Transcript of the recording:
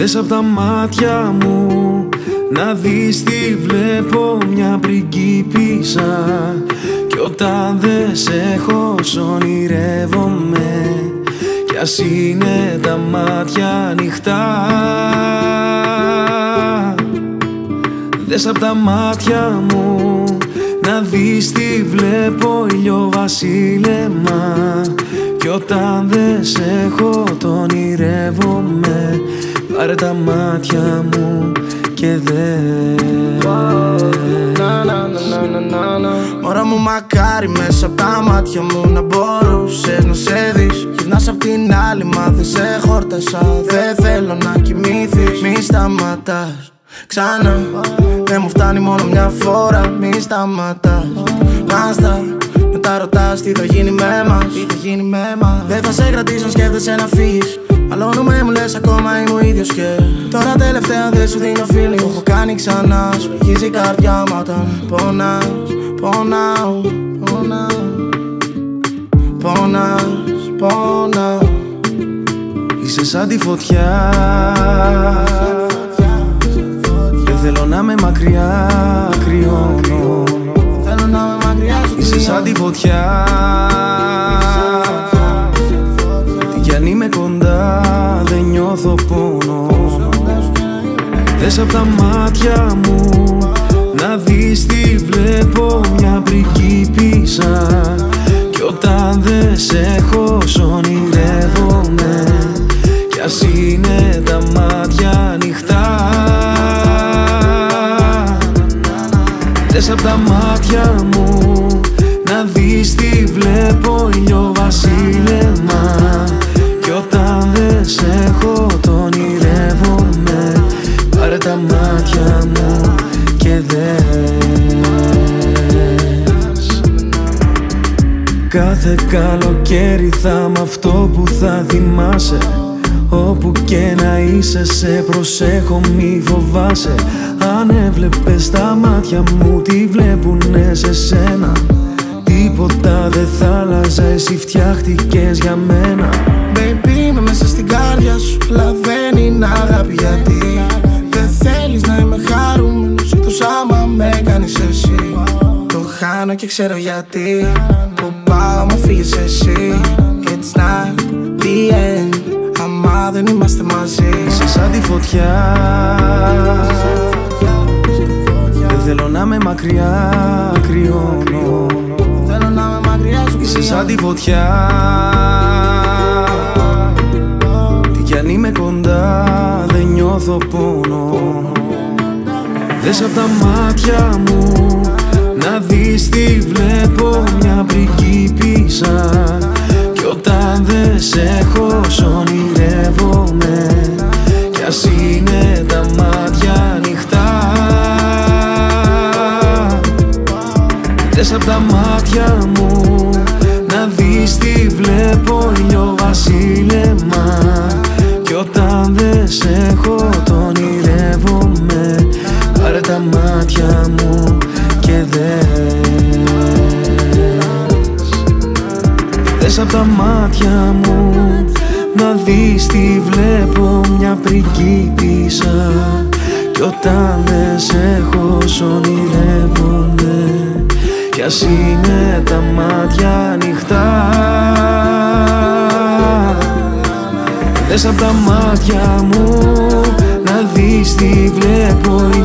Δες απ' τα μάτια μου να δεις τι βλέπω μια πριγκίπισσα. Κι όταν δεν σε έχω ονειρεύομαι. Κι ας είναι τα μάτια ανοιχτά. Δες απ' τα μάτια μου να δεις τι βλέπω βασίλεμα. Κι όταν δεν σε έχω τον ονειρεύομαι Πάρε τα μάτια μου και δες. Μωρά μου μακάρι μέσα από τα μάτια μου να μπορούσες να σε δεις. Γυρνάς απ' την άλλη μα δεν σε χόρτασα. Δεν θέλω να κοιμήθεις Μη σταματάς. Ξανά. Δεν μου φτάνει μόνο μια φορά. Μη σταματάς. Να στα Μετά ρωτάς τι θα γίνει με μας. Τι θα γίνει με μας. Δεν θα σε κρατήσω σκέφτεσαι να φύγεις Μαλώνουμε μου λες ακόμα είμαι ο ίδιος και Τώρα τελευταία δεν σου δίνω feeling. Το έχω κάνει ξανά Σου πηγίζει η καρδιά μου όταν πονάς. Πονάω, πονάω Πονάς, πονάω. Είσαι σαν τη φωτιά. Δεν θέλω να με μακριά, κρυώνω. Θέλω να με μακριά σου Είσαι σαν τη φωτιά νιώθω πόνο. Δες απ' τα μάτια μου να δεις τι βλέπω μια πριγκίπισσα Κι όταν δεν σε έχω ονειρεύομαι Κι ας είναι τα μάτια ανοιχτά. Δες απ' τα μάτια μου Κάθε καλοκαίρι θα μ' αυτό που θα θυμάσαι. Όπου και να είσαι σε προσέχω μη φοβάσαι. Αν έβλεπες τα μάτια μου τι βλέπουνε σε σένα; Τίποτα δεν θα άλλαζε εσύ φτιάχτηκες για μένα. Baby είμαι μέσα στην κάρδια σου Αλλά δεν είναι αγάπη γιατί. Δεν θέλεις να είμαι χαρούμενος Εκτός άμα με κάνεις εσύ. Το χάνω και ξέρω γιατί Που πάω μα φύγεις εσύ. It's not the end. Άμα δεν είμαστε μαζί. Είσαι σαν τη φωτιά. Δεν θέλω να με μακριά, κρυώνω. Θέλω να είμαι μακριά σου Είσαι σαν τη φωτιά. Τι κι αν είμαι κοντά δεν νιώθω πόνο. Δες απ' τα μάτια μου να δεις τι βλέπω. Μια πριγκίπισσα Κι όταν δεν σε έχω ονειρεύομαι. Κι ας είναι τα μάτια ανοιχτά. Δες απ' τα μάτια μου να δεις τι βλέπω βασίλεμα. Κι όταν δεν σε έχω τον ονειρεύομαι. Πάρε τα μάτια μου δεις τι βλέπω μια πριγκίπισσα. Κι όταν δεν σε έχω ονειρεύομαι κι ας είναι τα μάτια ανοιχτά. Δες απ' τα μάτια μου να δεις τι βλέπω. βασίλεμα